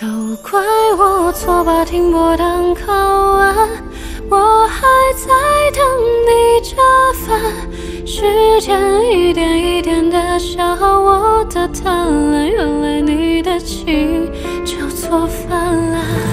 都怪我错把停泊当靠岸，我还在等你折返。时间一点一点的消耗我的贪婪，原来你的情叫做泛滥。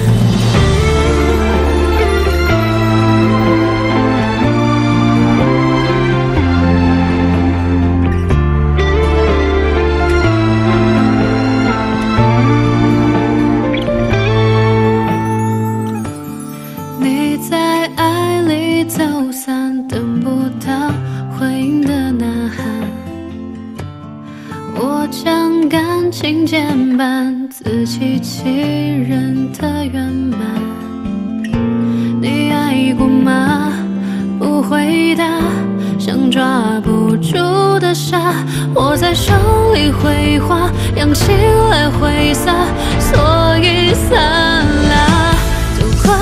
情渐半，自欺欺人的圆满。你爱过吗？不回答，像抓不住的沙，握在手里挥花，扬起来挥洒，所以散了。都怪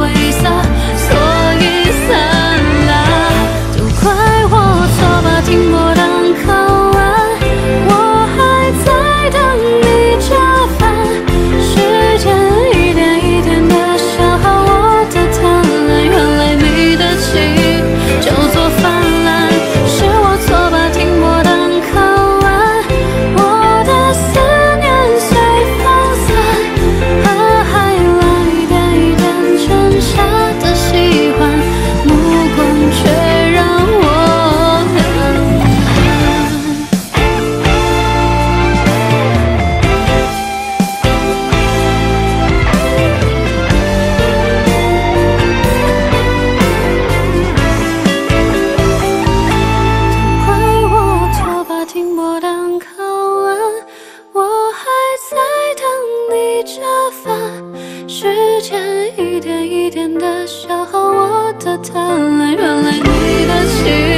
灰色时间一点一点的消耗我的贪婪，原来你的心。